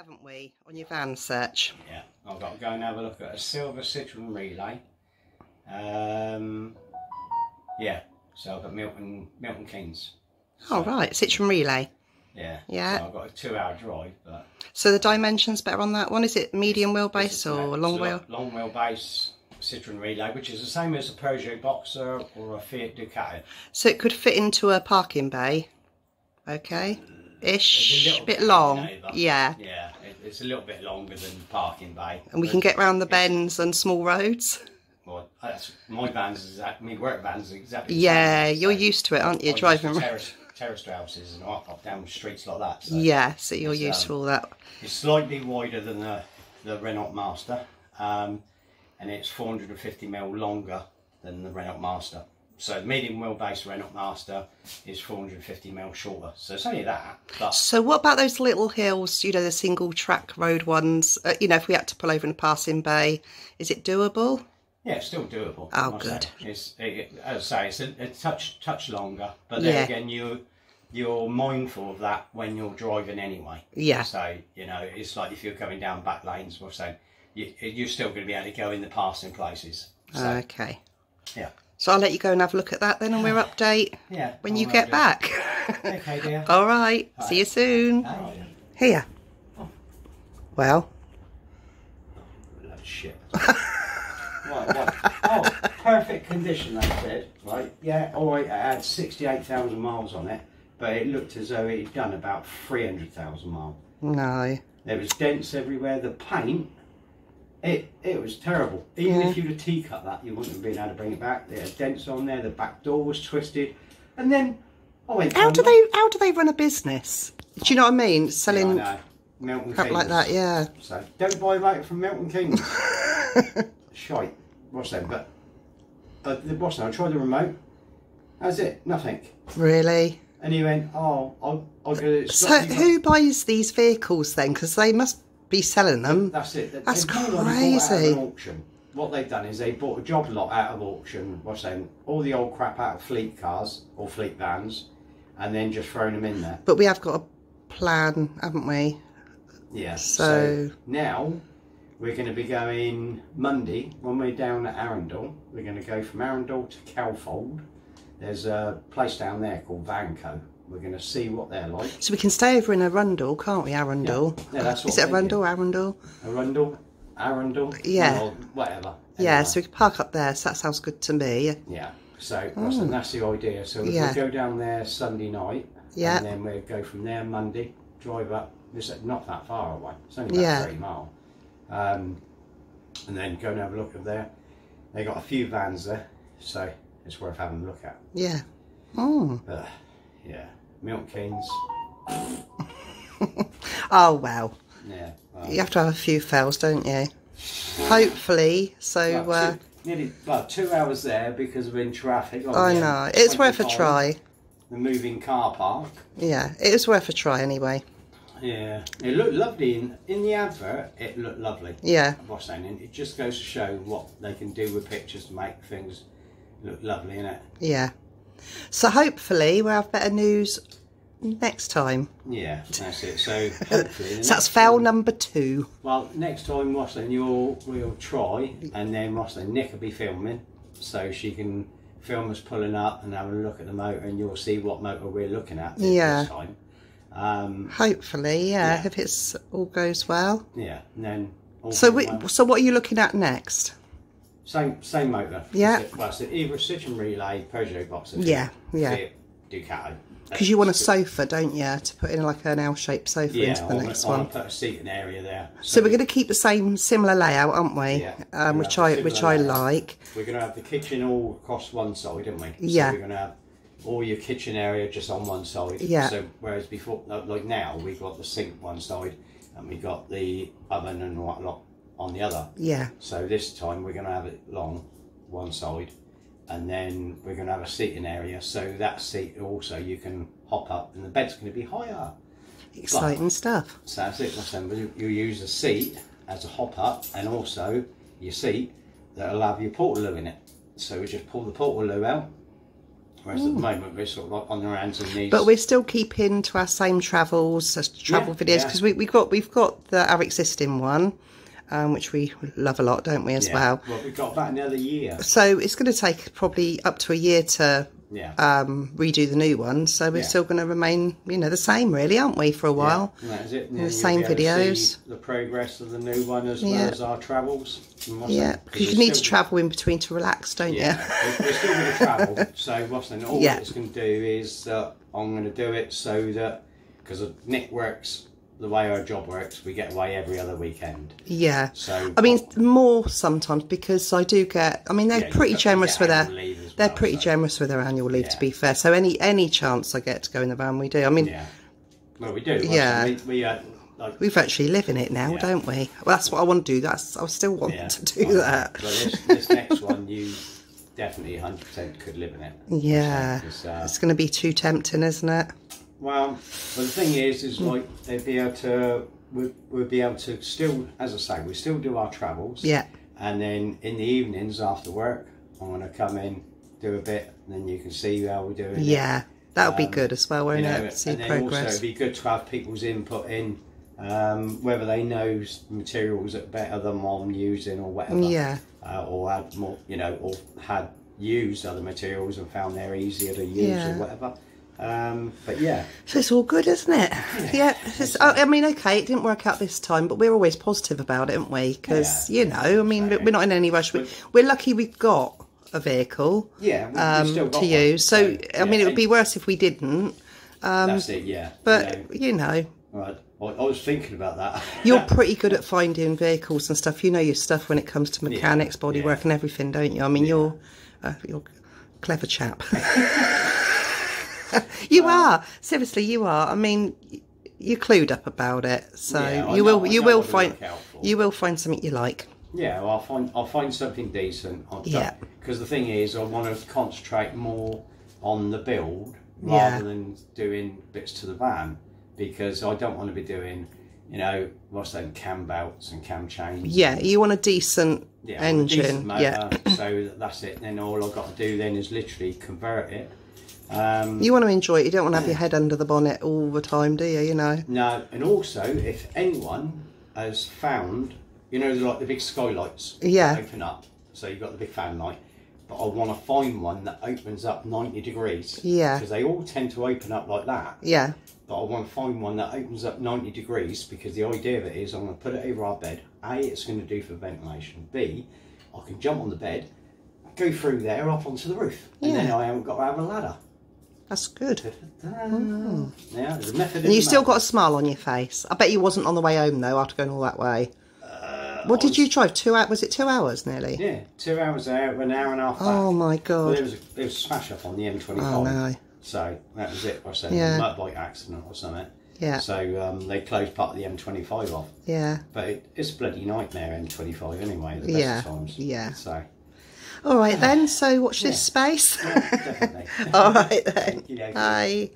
haven't we, on your van search? Yeah, I've got to go and have a look at a silver Citroen Relay. Um, yeah, so I've got Milton Milton Keynes. Oh, right, Citroen Relay. Yeah. Yeah. So I've got a two-hour drive, but So the dimensions better on that one? Is it medium wheelbase or long wheel? Long wheelbase Citroen Relay, which is the same as a Peugeot Boxer or a Fiat Ducato. So it could fit into a parking bay. Okay. It's Ish. a little bit bit long. Yeah. Yeah, it, it's a little bit longer than the parking bay. And we can get round the bends and small roads. Well, that's, my van's exactly, my work van's exactly Yeah, you're used to it, aren't you? I used Driving to terrace, terraced houses and up, up down streets like that. So Yeah, so you're used to um, all that. It's slightly wider than the, the Renault Master, um, and it's 450 mil longer than the Renault Master. So the medium wheelbase Renault Master is 450 mil shorter. So it's only that, So what about those little hills, you know, the single track road ones? Uh, you know, if we had to pull over in a passing bay, is it doable? yeah, it's still doable. Oh, good. It's it, as I say, it's a, a touch touch longer, but then Yeah. again, you you're mindful of that when you're driving anyway. Yeah. So you know, it's like if you're going down back lanes, we're saying you, you're still going to be able to go in the passing places. So Okay. yeah, So I'll let you go and have a look at that then and we'll update yeah. when you get back. Okay, dear. All right. See you soon. Oh, Here. Well, load shit. right, right. Oh, perfect condition, they said. Right, yeah, all right, it had 68,000 miles on it, but it looked as though it had done about 300,000 miles. no. There was dents everywhere. The paint, it it was terrible. Even Yeah. if you'd have teacut that, you wouldn't have been able to bring it back. There had dents on there. The back door was twisted, and then I went. How do the- they how do they run a business? Do you know what I mean? Yeah, I Selling know. Milton crap like that, yeah. So don't buy that from Milton Keynes. Shite. What's that? But uh, the boss now. I tried the remote. That's it. Nothing. Really? And he went, "Oh, I'll, I'll get it." So stopped. You got- who buys these vehicles then? Because they must be selling them. That's it. They- That's they've probably out of crazy. auction. What they've done is they bought a job lot out of auction. What's saying all the old crap out of fleet cars or fleet vans, and then just thrown them in there. But we have got a plan, haven't we? Yeah. So- now we're going to be going Monday when we're down at Arundel. We're going to go from Arundel to Cowfold. There's a place down there called Vanco. We're going to see what they're like. So we can stay over in Arundel, can't we? Arundel. Yeah, that's what Is it. Arundel? Arundel? Arundel, Arundel. Yeah. or whatever. Yeah, so we can park up there. So that sounds good to me. Yeah. So that's, and that's the idea. So. Yeah. we'll go down there Sunday night. Yeah. And then we'll go from there Monday, drive up. It's not that far away. It's only about Yeah. 30 mile. Um, and then go and have a look up there. They got a few vans there, so it's worth having a look at. Yeah. Oh. But yeah, Milton Keynes. Oh well. Yeah. well, You have to have a few fails, don't you? Hopefully. So well, uh, two, nearly well two hours there because of in traffic. I know it's worth a M25, try. The moving car park. Yeah, it is worth a try anyway. Yeah, it looked lovely in in the advert. It looked lovely. Yeah. What's saying? And it just goes to show what they can do with pictures to make things look lovely, innit? Yeah. So hopefully we'll have better news next time. Yeah, that's it. So hopefully, So that's fail time- number two. Well, next time, Rosslyn, you'll we'll try, and then Rosslyn, Nick will be filming, so she can film us pulling up and have a look at the motor, and you'll see what motor we're looking at this, Yeah. this time. Um, Hopefully, yeah, Yeah. if it's all goes well. yeah, and then all So we, well- so what are you looking at next? Same same motor. Yeah. Well, it's either a Citroen Relay, Peugeot Boxer. Yeah, yeah. Ducato. Because you want a sofa, don't you, to put in like an L-shaped sofa Yeah, into the I next want one. put a seating area there. So we're going to keep the same similar layout, aren't we? Yeah, Um, which I which I like. We're going to have the kitchen all across one side, aren't we? Yeah. So we're going to have all your kitchen area just on one side. Yeah. So whereas before, like like now, we've got the sink one side and we've got the oven and whatnot on the other. Yeah, So this time we're going to have it long one side, and then we're going to have a seating area. So that seat also you can hop up, and the bed's going to be higher. exciting stuff. So that's it. Listen, you, you use the seat as a hop up, and also your seat that'll have your portaloo in it. So we just pull the portaloo out, Whereas at the hmm. moment we're sort of like on our hands and knees. But we're still keeping to our same travels, as travel Yeah, videos, yeah. because we, we've got we've got the our existing one, um, which we love a lot, don't we, as yeah. well? Well, we've got about another year. So it's going to take probably up to a year to Yeah. um, redo the new one. So we're Yeah. still going to remain, you know, the same, really, aren't we, for a while? Yeah, that is it. The same you'll be able to videos. The progress of the new one as well as our travels. Yeah, because you need to travel in between to relax, don't Yeah, you? we're, we're still going to travel. So what's then all Yeah. it's going to do is that I'm going to do it so that because Nick works the way our job works, we get away every other weekend. Yeah. So I mean, more sometimes because I do get. I mean, they're Yeah, pretty generous with their. as They're pretty so- generous with their annual leave, to be fair. So any any chance I get to go in the van, we do. I mean, yeah. Well, we do. Yeah. We, we uh, like we virtually live in it now, Yeah. don't we? Well, that's what I want to do. That's I still want yeah. to do that. But this, this next one, you definitely 100% could live in it. Yeah, It's, uh, it's going to be too tempting, isn't it? Well, well, the thing is, is like they'd be able to, we'd, we'd be able to still, as I say, we still do our travels. Yeah, And then in the evenings after work, I'm going to come in, do a bit, and then you can see how we're doing. yeah, that would be Um, good as well, won't You know, it? See and then also progress. it'd be good to have people's input in um, whether they know materials that are better than what I'm using or whatever. Yeah. Uh, or had more, you know, or had used other materials and found they're easier to use Yeah. or whatever. Um, but yeah, So it's all good, isn't it? Yeah. it's- I I mean, okay, it didn't work out this time, but we're always positive about it, aren't we? Because, Yeah. you know, I mean, So- we're not in any rush. We- We're lucky we've got a vehicle yeah, we, um, to one. use. So, I yeah, mean, it would be worse if we didn't. That's it, yeah. But, you you know, know, right. I, I was thinking about that. you're pretty good at finding vehicles and stuff. You know your stuff when it comes to mechanics, yeah. bodywork, and everything, don't you? I mean, you're uh, you're a clever chap. you um, are seriously, you are. I mean, you're clued up about it, so Yeah, you know- will you will find look out for. you will find something you like. Yeah, well, I'll find I'll find something decent. I'll Yeah. Because the thing is, I want to concentrate more on the build Yeah. rather than doing bits to the van because I don't want to be doing, you know, what's that, cam belts and cam chains. Yeah, you want a decent Yeah, want a engine. decent motor, yeah, so that's it. Then all I've got to do then is literally convert it. Um, you want to enjoy it. You don't want to have your head under the bonnet all the time, do you? You know. No, and also if anyone has found, you know, like the big skylights Yeah. open up, so you've got the big fan light, but I want to find one that opens up 90 degrees. Yeah. Because they all tend to open up like that, Yeah, but I want to find one that opens up 90 degrees because the idea of it is I'm going to put it over our bed. A, it's going to do for ventilation. B, I can jump on the bed, go through there up onto the roof, and then Yeah. I haven't got to have a ladder. That's good. Yeah, there's a method. And you still got a smile on your face. I bet you wasn't on the way home though, after going all that way. what did you drive? Two hours? Was it two hours nearly? Yeah, two hours out, an hour and a half back. Oh my Well, god. there was a, there was a smash up on the M25. Oh, no. So that was it. I said Yeah. a motorbike accident or something. Yeah. So um, they closed part of the M25 off. Yeah. But it, it's a bloody nightmare M25 anyway. The best Yeah, of times. yeah. So All right then. So watch this space. all right then. Bye.